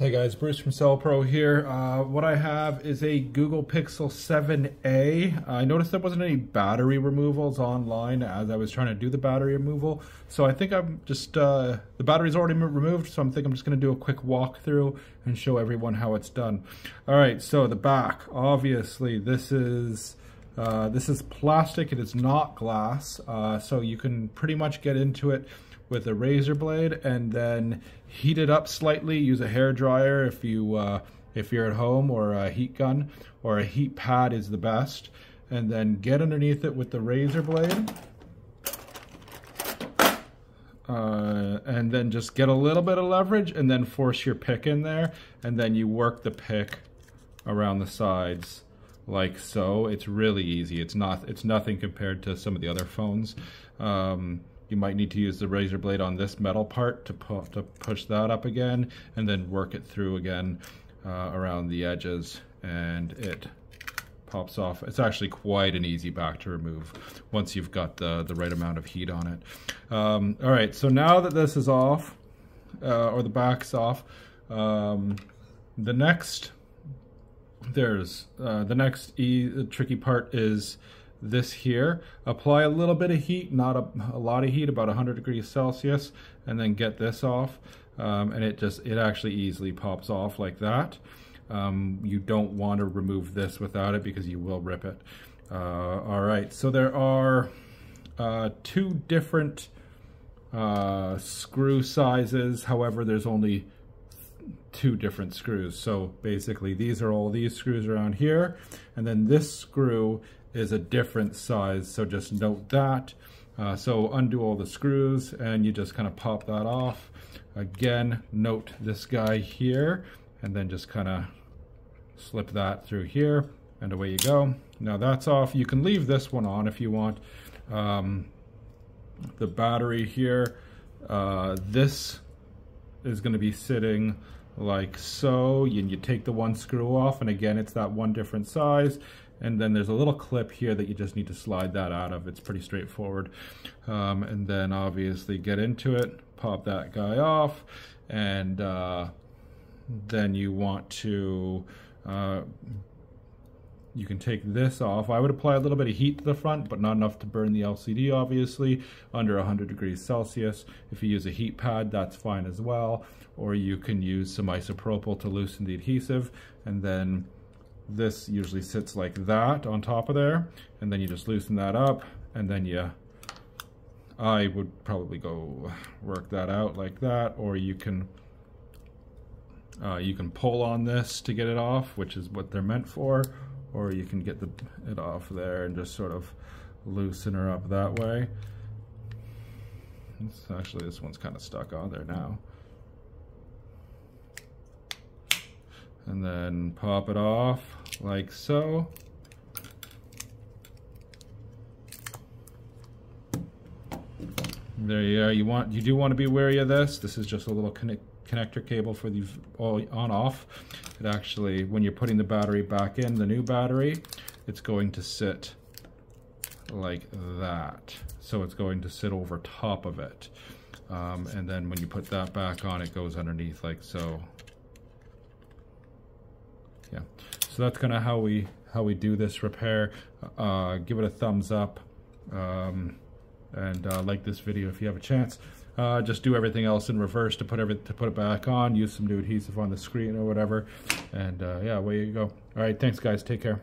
Hey guys, Bruce from Cell Pro here. Uh, what I have is a Google Pixel 7a. I noticed there wasn't any battery removals online as I was trying to do the battery removal. So I think I'm just, uh, the battery's already removed, so I'm thinking I'm just gonna do a quick walkthrough and show everyone how it's done. All right, so the back, obviously this is, uh, this is plastic, it is not glass, uh, so you can pretty much get into it with a razor blade and then heat it up slightly. Use a hair dryer if you uh, if you're at home or a heat gun or a heat pad is the best. And then get underneath it with the razor blade. Uh, and then just get a little bit of leverage and then force your pick in there and then you work the pick around the sides like so. It's really easy. It's not. It's nothing compared to some of the other phones. Um, you might need to use the razor blade on this metal part to, pu to push that up again and then work it through again uh, around the edges and it pops off. It's actually quite an easy back to remove once you've got the, the right amount of heat on it. Um, all right, so now that this is off, uh, or the back's off, um, the next, there's, uh, the next e tricky part is this here. Apply a little bit of heat, not a, a lot of heat, about 100 degrees Celsius, and then get this off. Um, and it just, it actually easily pops off like that. Um, you don't want to remove this without it because you will rip it. Uh, all right, so there are uh, two different uh, screw sizes. However, there's only two different screws. So basically these are all these screws around here. And then this screw is a different size. So just note that. Uh, so undo all the screws and you just kind of pop that off. Again, note this guy here and then just kind of slip that through here and away you go. Now that's off. You can leave this one on if you want. Um, the battery here, uh, this is going to be sitting like so. And you take the one screw off and again it's that one different size and then there's a little clip here that you just need to slide that out of. It's pretty straightforward. Um, and then obviously get into it, pop that guy off, and uh, then you want to, uh, you can take this off. I would apply a little bit of heat to the front, but not enough to burn the LCD, obviously, under 100 degrees Celsius. If you use a heat pad, that's fine as well. Or you can use some isopropyl to loosen the adhesive, and then this usually sits like that on top of there and then you just loosen that up and then you I would probably go work that out like that or you can uh, you can pull on this to get it off which is what they're meant for or you can get the, it off there and just sort of loosen her up that way it's actually this one's kind of stuck on there now and then pop it off like so. There you are. You want you do want to be wary of this. This is just a little connect, connector cable for the on off. It actually, when you're putting the battery back in, the new battery, it's going to sit like that. So it's going to sit over top of it. Um, and then when you put that back on, it goes underneath like so yeah. So that's kind of how we how we do this repair. Uh, give it a thumbs up um, and uh, like this video if you have a chance. Uh, just do everything else in reverse to put every to put it back on. Use some new adhesive on the screen or whatever, and uh, yeah, away you go. All right, thanks guys. Take care.